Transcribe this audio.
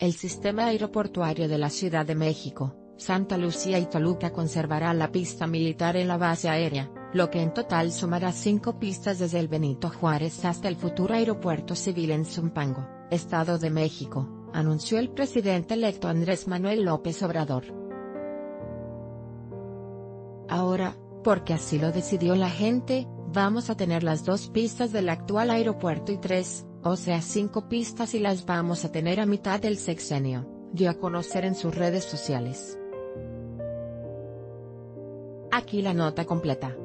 El sistema aeroportuario de la Ciudad de México, Santa Lucía y Toluca conservará la pista militar en la base aérea, lo que en total sumará cinco pistas desde el Benito Juárez hasta el futuro aeropuerto civil en Zumpango, Estado de México, anunció el presidente electo Andrés Manuel López Obrador. Ahora, porque así lo decidió la gente, vamos a tener las dos pistas del actual aeropuerto y tres, o sea cinco pistas y las vamos a tener a mitad del sexenio, dio a conocer en sus redes sociales. Aquí la nota completa.